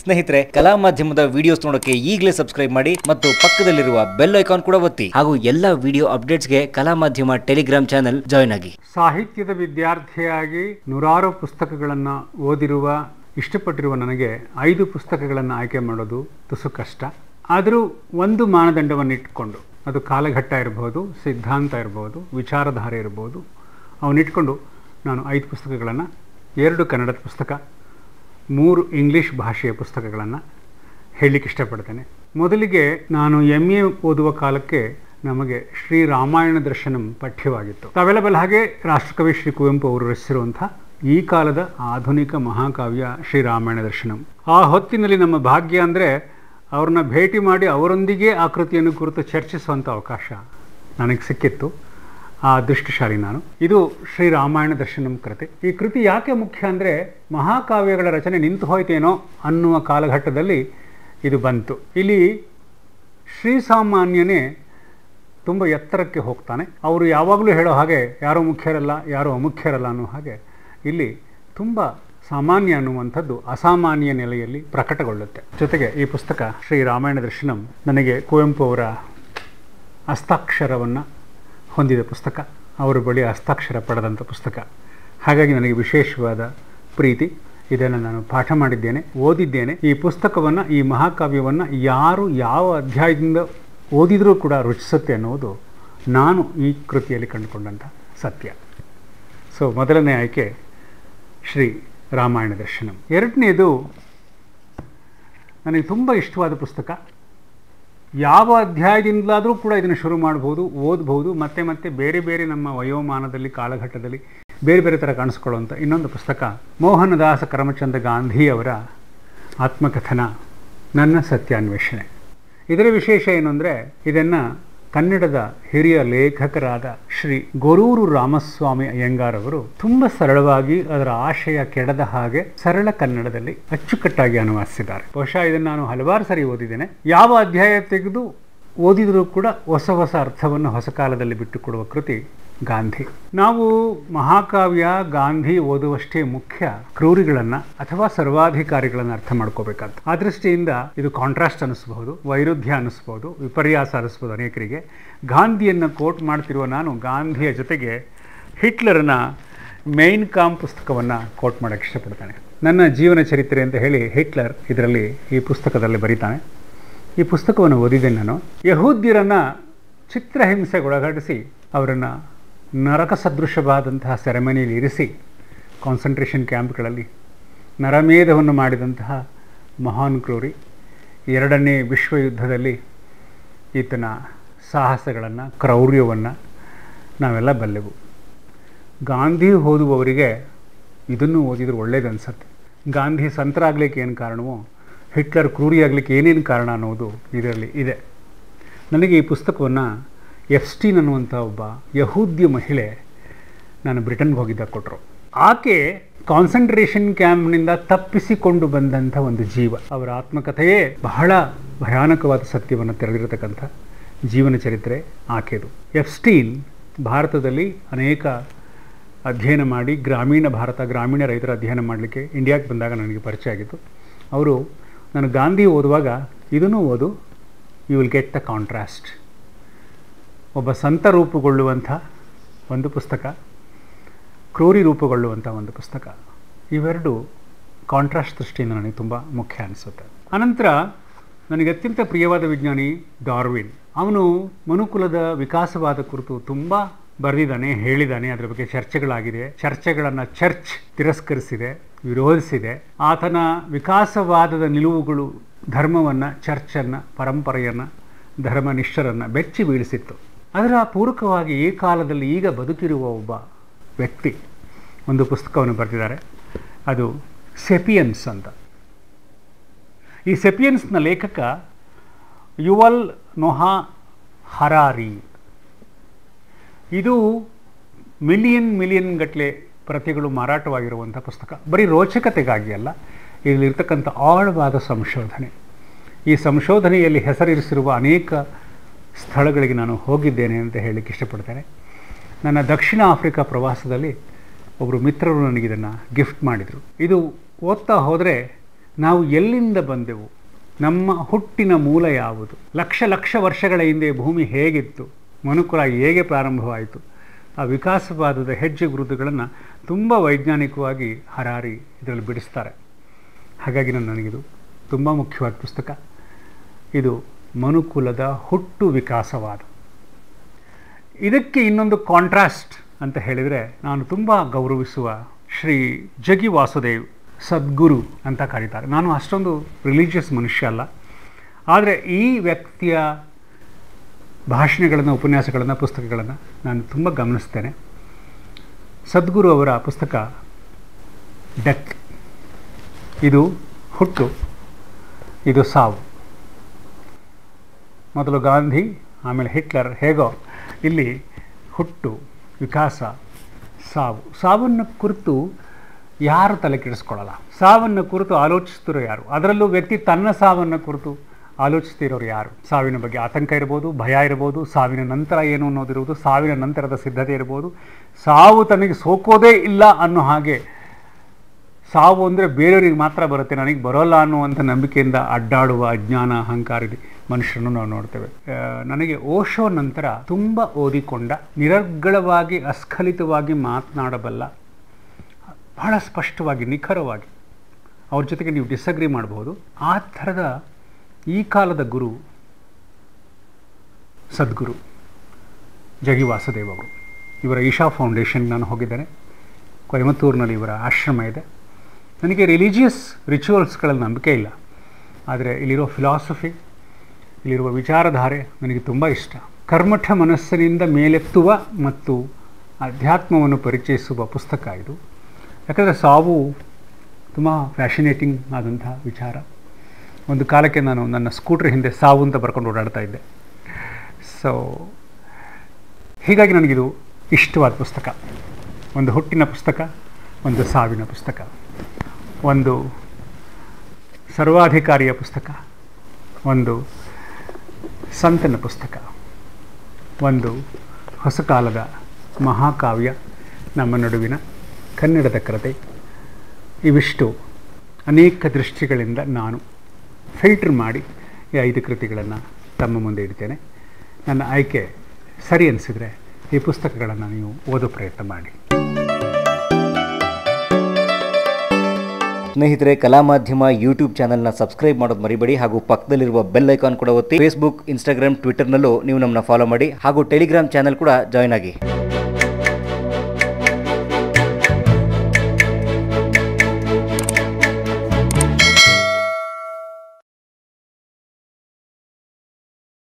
ಸ್ನೇಹಿತರೆ, ಕಲಾ ಮಾಧ್ಯಮದ ವಿಡಿಯೋಸ್ ನೋಡೋಕೆ ಈಗಲೇ ಸಬ್ಸ್ಕ್ರೈಬ್ ಮಾಡಿ ಮತ್ತು ಪಕ್ಕದಲ್ಲಿರುವ ಬೆಲ್ ಐಕಾನ್ ಕೂಡ ಒತ್ತಿ. ಹಾಗೂ ಎಲ್ಲ ವಿಡಿಯೋ ಅಪ್ಡೇಟ್ಸ್ಗೆ ಕಲಾ ಮಾಧ್ಯಮ ಟೆಲಿಗ್ರಾಮ್ ಚಾನೆಲ್ ಜಾಯ್ನ್ ಆಗಿ. ಸಾಹಿತ್ಯದ ವಿದ್ಯಾರ್ಥಿಯಾಗಿ ನೂರಾರು ಪುಸ್ತಕಗಳನ್ನು ಓದಿರುವ, ಇಷ್ಟಪಟ್ಟಿರುವ ನನಗೆ ಐದು ಪುಸ್ತಕಗಳನ್ನು ಆಯ್ಕೆ ಮಾಡೋದು ತುಸು ಕಷ್ಟ. ಆದರೂ ಒಂದು ಮಾನದಂಡವನ್ನು ಇಟ್ಕೊಂಡು, ಅದು ಕಾಲಘಟ್ಟ ಇರ್ಬೋದು, ಸಿದ್ಧಾಂತ ಇರ್ಬೋದು, ವಿಚಾರಧಾರೆ ಇರ್ಬೋದು ಅವನ್ನಿಟ್ಕೊಂಡು ನಾನು ಐದು ಪುಸ್ತಕಗಳನ್ನು, ಎರಡು ಕನ್ನಡದ ಪುಸ್ತಕ ಮೂರು ಇಂಗ್ಲೀಷ್ ಭಾಷೆಯ ಪುಸ್ತಕಗಳನ್ನು ಹೇಳಲಿಕ್ಕೆ ಇಷ್ಟಪಡ್ತೇನೆ. ಮೊದಲಿಗೆ ನಾನು ಎಂ ಎ ಓದುವ ಕಾಲಕ್ಕೆ ನಮಗೆ ಶ್ರೀ ರಾಮಾಯಣ ದರ್ಶನಂ ಪಠ್ಯವಾಗಿತ್ತು. ತಾವೆಲ್ಲ ಬಲ್ಲ ಹಾಗೆ ರಾಷ್ಟ್ರಕವಿ ಶ್ರೀ ಕುವೆಂಪು ಅವರು ರಚಿಸಿರುವಂಥ ಈ ಕಾಲದ ಆಧುನಿಕ ಮಹಾಕಾವ್ಯ ಶ್ರೀ ರಾಮಾಯಣ ದರ್ಶನಂ. ಆ ಹೊತ್ತಿನಲ್ಲಿ ನಮ್ಮ ಭಾಗ್ಯ ಅಂದರೆ ಅವ್ರನ್ನ ಭೇಟಿ ಮಾಡಿ ಅವರೊಂದಿಗೆ ಆ ಕೃತಿಯನ್ನು ಕುರಿತು ಚರ್ಚಿಸುವಂಥ ಅವಕಾಶ ನನಗೆ ಸಿಕ್ಕಿತ್ತು. ಅದೃಷ್ಟಶಾಲಿ ನಾನು. ಇದು ಶ್ರೀ ರಾಮಾಯಣ ದರ್ಶನಂ ಕೃತಿ. ಈ ಕೃತಿ ಯಾಕೆ ಮುಖ್ಯ ಅಂದರೆ ಮಹಾಕಾವ್ಯಗಳ ರಚನೆ ನಿಂತು ಹೋಯ್ತೇನೋ ಅನ್ನುವ ಕಾಲಘಟ್ಟದಲ್ಲಿ ಇದು ಬಂತು. ಇಲ್ಲಿ ಶ್ರೀಸಾಮಾನ್ಯನೇ ತುಂಬ ಎತ್ತರಕ್ಕೆ ಹೋಗ್ತಾನೆ. ಅವರು ಯಾವಾಗಲೂ ಹೇಳೋ ಹಾಗೆ ಯಾರೋ ಮುಖ್ಯರಲ್ಲ, ಯಾರೋ ಅಮುಖ್ಯರಲ್ಲ ಅನ್ನೋ ಹಾಗೆ ಇಲ್ಲಿ ತುಂಬ ಸಾಮಾನ್ಯ ಅನ್ನುವಂಥದ್ದು ಅಸಾಮಾನ್ಯ ನೆಲೆಯಲ್ಲಿ ಪ್ರಕಟಗೊಳ್ಳುತ್ತೆ. ಜೊತೆಗೆ ಈ ಪುಸ್ತಕ ಶ್ರೀ ರಾಮಾಯಣ ದರ್ಶನಂ ನನಗೆ ಕುವೆಂಪು ಅವರ ಹಸ್ತಾಕ್ಷರವನ್ನು ಹೊಂದಿದ ಪುಸ್ತಕ. ಅವರ ಬಳಿ ಹಸ್ತಾಕ್ಷರ ಪಡೆದಂಥ ಪುಸ್ತಕ. ಹಾಗಾಗಿ ನನಗೆ ವಿಶೇಷವಾದ ಪ್ರೀತಿ. ಇದನ್ನು ನಾನು ಪಾಠ ಮಾಡಿದ್ದೇನೆ, ಓದಿದ್ದೇನೆ. ಈ ಪುಸ್ತಕವನ್ನು, ಈ ಮಹಾಕಾವ್ಯವನ್ನು ಯಾರು ಯಾವ ಅಧ್ಯಾಯದಿಂದ ಓದಿದರೂ ಕೂಡ ರುಚಿಸುತ್ತೆ ಅನ್ನೋದು ನಾನು ಈ ಕೃತಿಯಲ್ಲಿ ಕಂಡುಕೊಂಡಂಥ ಸತ್ಯ. ಸೊ ಮೊದಲನೇ ಆಯ್ಕೆ ಶ್ರೀ ರಾಮಾಯಣ ದರ್ಶನಂ. ಎರಡನೇದು, ನನಗೆ ತುಂಬ ಇಷ್ಟವಾದ ಪುಸ್ತಕ ಯಾವ ಅಧ್ಯಾಯದಿಂದಲಾದರೂ ಕೂಡ ಇದನ್ನು ಶುರು ಮಾಡ್ಬೋದು, ಓದ್ಬೋದು, ಮತ್ತೆ ಮತ್ತೆ ಬೇರೆ ಬೇರೆ ನಮ್ಮ ವಯೋಮಾನದಲ್ಲಿ, ಕಾಲಘಟ್ಟದಲ್ಲಿ ಬೇರೆ ಬೇರೆ ಥರ ಕಾಣಿಸ್ಕೊಳ್ಳುವಂಥ ಇನ್ನೊಂದು ಪುಸ್ತಕ ಮೋಹನದಾಸ ಕರಮಚಂದ್ರ ಗಾಂಧಿಯವರ ಆತ್ಮಕಥನ, ನನ್ನ ಸತ್ಯಾನ್ವೇಷಣೆ. ಇದರ ವಿಶೇಷ ಏನು ಅಂದರೆ ಇದನ್ನು ಕನ್ನಡದ ಹಿರಿಯ ಲೇಖಕರಾದ ಶ್ರೀ ಗೊರೂರು ರಾಮಸ್ವಾಮಿ ಅಯ್ಯಂಗಾರ್ ಅವರು ತುಂಬ ಸರಳವಾಗಿ ಅದರ ಆಶಯ ಕೆಡದ ಹಾಗೆ ಸರಳ ಕನ್ನಡದಲ್ಲಿ ಅಚ್ಚುಕಟ್ಟಾಗಿ ಅನುವಾದಿಸಿದ್ದಾರೆ ಬಹುಶಃ ಇದನ್ನು ನಾನು ಹಲವಾರು ಸರಿ ಓದಿದ್ದೇನೆ. ಯಾವ ಅಧ್ಯಾಯ ತೆಗೆದು ಓದಿದರೂ ಕೂಡ ಹೊಸ ಹೊಸ ಅರ್ಥವನ್ನು ಹೊಸ ಕಾಲದಲ್ಲಿ ಬಿಟ್ಟುಕೊಡುವ ಕೃತಿ ಗಾಂಧಿ. ನಾವು ಮಹಾಕಾವ್ಯ, ಗಾಂಧಿ ಓದುವಷ್ಟೇ ಮುಖ್ಯ ಕ್ರೂರಿಗಳನ್ನು ಅಥವಾ ಸರ್ವಾಧಿಕಾರಿಗಳನ್ನು ಅರ್ಥ ಮಾಡ್ಕೋಬೇಕಂತ ಆ ದೃಷ್ಟಿಯಿಂದ ಇದು ಕಾಂಟ್ರಾಸ್ಟ್ ಅನ್ನಿಸ್ಬಹುದು, ವೈರುಧ್ಯ ಅನಿಸ್ಬೋದು ವಿಪರ್ಯಾಸ ಅನಿಸ್ಬೋದು ಅನೇಕರಿಗೆ. ಗಾಂಧಿಯನ್ನು ಕೋಟ್ ಮಾಡ್ತಿರುವ ನಾನು ಗಾಂಧಿಯ ಜೊತೆಗೆ ಹಿಟ್ಲರ್ನ ಮೇನ್ ಕಾಮ್ ಪುಸ್ತಕವನ್ನು ಕೋಟ್ ಮಾಡೋಕ್ಕೆ ಇಷ್ಟಪಡ್ತಾನೆ. ನನ್ನ ಜೀವನ ಚರಿತ್ರೆ ಅಂತ ಹೇಳಿ ಹಿಟ್ಲರ್ ಇದರಲ್ಲಿ ಈ ಪುಸ್ತಕದಲ್ಲಿ ಬರೀತಾನೆ. ಈ ಪುಸ್ತಕವನ್ನು ಓದಿದ್ದೇನೆ ನಾನು. ಯಹೂದ್ಯರನ್ನು ಚಿತ್ರಹಿಂಸೆಗೊಳಗಾಡಿಸಿ ಅವರನ್ನು ನರಕ ಸದೃಶವಾದಂತಹ ಸೆರೆಮನಿಯಲ್ಲಿ ಇರಿಸಿ ಕಾನ್ಸಂಟ್ರೇಷನ್ ಕ್ಯಾಂಪ್ಗಳಲ್ಲಿ ನರಮೇಧವನ್ನು ಮಾಡಿದಂತಹ ಮಹಾನ್ ಕ್ರೂರಿ ಎರಡನೇ ವಿಶ್ವಯುದ್ಧದಲ್ಲಿ ಈತನ ಸಾಹಸಗಳನ್ನು, ಕ್ರೌರ್ಯವನ್ನು ನಾವೆಲ್ಲ ಬಲ್ಲೆವು. ಗಾಂಧಿ ಓದುವವರಿಗೆ ಇದನ್ನು ಓದಿದ್ರೆ ಒಳ್ಳೇದು ಅನಿಸುತ್ತೆ. ಗಾಂಧಿ ಸಂತರಾಗಲಿಕ್ಕೆ ಏನು ಕಾರಣವೋ, ಹಿಟ್ಲರ್ ಕ್ರೂರಿಯಾಗಲಿಕ್ಕೆ ಏನೇನು ಕಾರಣ ಅನ್ನೋದು ಇದರಲ್ಲಿ ಇದೆ. ನನಗೆ ಈ ಪುಸ್ತಕವನ್ನು ಎಫ್ಸ್ಟೀನ್ ಅನ್ನುವಂಥ ಒಬ್ಬ ಯಹೂದ್ಯ ಮಹಿಳೆ ನಾನು ಬ್ರಿಟನ್ಗೆ ಹೋಗಿದ್ದಾಗ ಕೊಟ್ಟರು ಆಕೆ ಕಾನ್ಸಂಟ್ರೇಷನ್ ಕ್ಯಾಂಪ್ನಿಂದ ತಪ್ಪಿಸಿಕೊಂಡು ಬಂದಂಥ ಒಂದು ಜೀವ. ಅವರ ಆತ್ಮಕಥೆಯೇ ಬಹಳ ಭಯಾನಕವಾದ ಸತ್ಯವನ್ನು ತೆರೆದಿರತಕ್ಕಂಥ ಜೀವನ ಚರಿತ್ರೆ ಆಕೆದು. ಎಫ್ಸ್ಟೀನ್ ಭಾರತದಲ್ಲಿ ಅನೇಕ ಅಧ್ಯಯನ ಮಾಡಿ ಗ್ರಾಮೀಣ ಭಾರತ, ಗ್ರಾಮೀಣ ರೈತರ ಅಧ್ಯಯನ ಮಾಡಲಿಕ್ಕೆ ಇಂಡಿಯಾಗೆ ಬಂದಾಗ ನನಗೆ ಪರಿಚಯ ಆಗಿತ್ತು ಅವರು ನಾನು ಗಾಂಧಿ ಓದುವಾಗ ಇದನ್ನು ಓದು you will get the contrast ಒಬ್ಬ ಸಂತ ರೂಪುಗೊಳ್ಳುವಂಥ ಒಂದು ಪುಸ್ತಕ, ಕ್ರೂರಿ ರೂಪುಗೊಳ್ಳುವಂಥ ಒಂದು ಪುಸ್ತಕ. ಇವೆರಡು ಕಾಂಟ್ರಾಸ್ಟ್ ದೃಷ್ಟಿಯಿಂದ ನನಗೆ ತುಂಬ ಮುಖ್ಯ ಅನಿಸುತ್ತೆ. ಅನಂತರ ನನಗೆ ಅತ್ಯಂತ ಪ್ರಿಯವಾದ ವಿಜ್ಞಾನಿ ಡಾರ್ವಿನ್. ಅವನು ಮನುಕುಲದ ವಿಕಾಸವಾದ ಕುರಿತು ತುಂಬ ಬರೆದಿದ್ದಾನೆ, ಹೇಳಿದ್ದಾನೆ, ಅದರ ಬಗ್ಗೆ ಚರ್ಚೆಗಳಾಗಿದೆ, ಚರ್ಚೆಗಳನ್ನು ಚರ್ಚ್ ತಿರಸ್ಕರಿಸಿದೆ, ವಿರೋಧಿಸಿದೆ. ಆತನ ವಿಕಾಸವಾದದ ನಿಲುವುಗಳು ಧರ್ಮವನ್ನು, ಚರ್ಚನ್ನು, ಪರಂಪರೆಯನ್ನು, ಧರ್ಮನಿಷ್ಠರನ್ನು ಬೆಚ್ಚಿ ಬೀಳಿಸಿತ್ತು. ಅದರ ಪೂರಕವಾಗಿ ಈ ಕಾಲದಲ್ಲಿ ಈಗ ಬದುಕಿರುವ ಒಬ್ಬ ವ್ಯಕ್ತಿ ಒಂದು ಪುಸ್ತಕವನ್ನು ಬರೆದಿದ್ದಾರೆ. ಅದು ಸೆಪಿಯನ್ಸ್ ಅಂತ. ಈ ಸೆಪಿಯನ್ಸ್ನ ಲೇಖಕ ಯುವಲ್ ನೊಹಾ ಹರಾರಿ. ಇದು ಮಿಲಿಯನ್ ಮಿಲಿಯನ್ ಗಟ್ಟಲೆ ಪ್ರತಿಗಳು ಮಾರಾಟವಾಗಿರುವಂಥ ಪುಸ್ತಕ. ಬರೀ ರೋಚಕತೆಗಾಗಿ ಅಲ್ಲ ಇಲ್ಲಿರ್ತಕ್ಕಂಥ ಆಳವಾದ ಸಂಶೋಧನೆ. ಈ ಸಂಶೋಧನೆಯಲ್ಲಿ ಹೆಸರಿರಿಸಿರುವ ಅನೇಕ ಸ್ಥಳಗಳಿಗೆ ನಾನು ಹೋಗಿದ್ದೇನೆ ಅಂತ ಹೇಳಲಿಕ್ಕೆ ಇಷ್ಟಪಡ್ತೇನೆ. ನನ್ನ ದಕ್ಷಿಣ ಆಫ್ರಿಕಾ ಪ್ರವಾಸದಲ್ಲಿ ಒಬ್ಬರು ಮಿತ್ರರು ನನಗೆ ಇದನ್ನು ಗಿಫ್ಟ್ ಮಾಡಿದರು. ಇದು ಓದ್ತಾ ಹೋದರೆ ನಾವು ಎಲ್ಲಿಂದ ಬಂದೆವು? ನಮ್ಮ ಹುಟ್ಟಿನ ಮೂಲ ಯಾವುದು? ಲಕ್ಷ ಲಕ್ಷ ವರ್ಷಗಳ ಹಿಂದೆ ಭೂಮಿ ಹೇಗಿತ್ತು? ಮನುಕುಲ ಹೇಗೆ ಪ್ರಾರಂಭವಾಯಿತು? ಆ ವಿಕಾಸವಾದದ ಹೆಜ್ಜೆ ಗುರುತುಗಳನ್ನು ತುಂಬ ವೈಜ್ಞಾನಿಕವಾಗಿ ಹರಾರಿ ಇದರಲ್ಲಿ ಬಿಡಿಸ್ತಾರೆ. ಹಾಗಾಗಿ ನಾನು ನನಗಿದು ತುಂಬ ಮುಖ್ಯವಾದ ಪುಸ್ತಕ. ಇದು ಮನುಕುಲದ ಹುಟ್ಟು ವಿಕಾಸವಾದ. ಇದಕ್ಕೆ ಇನ್ನೊಂದು ಕಾಂಟ್ರಾಸ್ಟ್ ಅಂತ ಹೇಳಿದರೆ ನಾನು ತುಂಬ ಗೌರವಿಸುವ ಶ್ರೀ ಜಗಿ ವಾಸುದೇವ್ ಸದ್ಗುರು ಅಂತ ಕರೀತಾರೆ. ನಾನು ಅಷ್ಟೊಂದು ರಿಲಿಜಿಯಸ್ ಮನುಷ್ಯ ಅಲ್ಲ. ಆದರೆ ಈ ವ್ಯಕ್ತಿಯ ಭಾಷಣಗಳನ್ನು, ಉಪನ್ಯಾಸಗಳನ್ನು, ಪುಸ್ತಕಗಳನ್ನು ನಾನು ತುಂಬ ಗಮನಿಸ್ತೇನೆ. ಸದ್ಗುರು ಅವರ ಪುಸ್ತಕ ಡೆತ್. ಇದು ಹುಟ್ಟು. ಇದು ಸಾವು. ಮೊದಲು ಗಾಂಧಿ, ಆಮೇಲೆ ಹಿಟ್ಲರ್, ಹೇಗೋ. ಇಲ್ಲಿ ಹುಟ್ಟು, ವಿಕಾಸ, ಸಾವು. ಸಾವನ್ನು ಕುರಿತು ಯಾರು ತಲೆ ಕೆಡಿಸ್ಕೊಳ್ಳಲ್ಲ. ಸಾವನ್ನು ಕುರಿತು ಆಲೋಚಿಸ್ತಿರೋ ಯಾರು? ಅದರಲ್ಲೂ ವ್ಯಕ್ತಿ ತನ್ನ ಸಾವನ್ನು ಕುರಿತು ಆಲೋಚಿಸ್ತಿರೋರು ಯಾರು? ಸಾವಿನ ಬಗ್ಗೆ ಆತಂಕ ಇರ್ಬೋದು, ಭಯ ಇರ್ಬೋದು, ಸಾವಿನ ನಂತರ ಏನು ಅನ್ನೋದಿರುವುದು, ಸಾವಿನ ನಂತರದ ಸಿದ್ಧತೆ ಇರ್ಬೋದು. ಸಾವು ತನಗೆ ಸೋಕೋದೇ ಇಲ್ಲ ಅನ್ನೋ ಹಾಗೆ ಸಾವು ಅಂದರೆ ಬೇರೆಯವ್ರಿಗೆ ಮಾತ್ರ ಬರುತ್ತೆ. ನನಗೆ ಬರೋಲ್ಲ ಅನ್ನುವಂಥ ನಂಬಿಕೆಯಿಂದ ಅಡ್ಡಾಡುವ ಅಜ್ಞಾನ, ಅಹಂಕಾರ ಇದೆ. ಮನುಷ್ಯರನ್ನು ನಾವು ನೋಡ್ತೇವೆ. ನನಗೆ ಓಶೋ ನಂತರ ತುಂಬ ಓದಿಕೊಂಡ, ನಿರರ್ಗಳವಾಗಿ, ಅಸ್ಖಲಿತವಾಗಿ ಮಾತನಾಡಬಲ್ಲ, ಬಹಳ ಸ್ಪಷ್ಟವಾಗಿ, ನಿಖರವಾಗಿ, ಅವ್ರ ಜೊತೆಗೆ ನೀವು ಡಿಸಗ್ರಿ ಮಾಡಬಹುದು ಆ ಥರದ ಈ ಕಾಲದ ಗುರು ಸದ್ಗುರು ಜಗಿ ವಾಸುದೇವ್ ಅವರು. ಇವರ ಈಶಾ ಫೌಂಡೇಶನ್ ನಾನು ಹೋಗಿದ್ದೇನೆ. ಕೊಯಮತ್ತೂರಿನಲ್ಲಿ ಇವರ ಆಶ್ರಮ ಇದೆ. ನನಗೆ ರಿಲಿಜಿಯಸ್ ರಿಚುವಲ್ಸ್ಗಳಲ್ಲಿ ನಂಬಿಕೆ ಇಲ್ಲ. ಆದರೆ ಇಲ್ಲಿರೋ ಫಿಲಾಸಫಿ ಇಲ್ಲಿರುವ ವಿಚಾರಧಾರೆ ನನಗೆ ತುಂಬ ಇಷ್ಟ. ಕರ್ಮಠ ಮನಸ್ಸಿನಿಂದ ಮೇಲೆತ್ತುವ ಮತ್ತು ಅಧ್ಯಾತ್ಮವನ್ನು ಪರಿಚಯಿಸುವ ಪುಸ್ತಕ ಇದು. ಯಾಕಂದರೆ ಸಾವು ತುಂಬ ಫ್ಯಾಷಿನೇಟಿಂಗ್ ಆದಂಥ ವಿಚಾರ. ಒಂದು ಕಾಲಕ್ಕೆ ನಾನು ನನ್ನ ಸ್ಕೂಟ್ರ್ ಹಿಂದೆ ಸಾವು ಅಂತ ಬರ್ಕೊಂಡು ಓಡಾಡ್ತಾ ಇದ್ದೆ. ಸೊ ಹೀಗಾಗಿ ನನಗಿದು ಇಷ್ಟವಾದ ಪುಸ್ತಕ. ಒಂದು ಹುಟ್ಟಿನ ಪುಸ್ತಕ, ಒಂದು ಸಾವಿನ ಪುಸ್ತಕ. ಒಂದು ಸರ್ವಾಧಿಕಾರಿಯ ಪುಸ್ತಕ, ಒಂದು ಸಂತನ ಪುಸ್ತಕ, ಒಂದು ಹೊಸ ಕಾಲದ ಮಹಾಕಾವ್ಯ ನಮ್ಮ ನಡುವಿನ ಕನ್ನಡದ ಕರತೆ. ಇವಿಷ್ಟು ಅನೇಕ ದೃಷ್ಟಿಗಳಿಂದ ನಾನು ಫಿಲ್ಟರ್ ಮಾಡಿ ಈ ಐದು ಕೃತಿಗಳನ್ನು ತಮ್ಮ ಮುಂದೆ ಇಡ್ತೇನೆ. ನನ್ನ ಆಯ್ಕೆ ಸರಿ ಅನಿಸಿದರೆ ಈ ಪುಸ್ತಕಗಳನ್ನು ನೀವು ಓದೋ ಪ್ರಯತ್ನ ಮಾಡಿ. ಸ್ನೇಹಿತರೆ, ಕಲಾ ಮಾಧ್ಯಮ ಯೂಟ್ಯೂಬ್ ಚಾನೆಲ್ನ ಸಬ್ಸ್ಕ್ರೈಬ್ ಮಾಡೋದು ಮರಿಬೇಡಿ ಹಾಗೂ ಪಕ್ಕದಲ್ಲಿರುವ ಬೆಲ್ ಐಕಾನ್ ಕೂಡ ಒತ್ತಿ. ಫೇಸ್ಬುಕ್ ಇನ್ಸ್ಟಾಗ್ರಾಮ್ ಟ್ವಿಟರ್ನಲ್ಲೂ ನೀವು ನಮ್ಮನ್ನ ಫಾಲೋ ಮಾಡಿ ಹಾಗೂ ಟೆಲಿಗ್ರಾಮ್ ಚಾನೆಲ್ ಕೂಡ ಜಾಯ್ನ್ ಆಗಿ.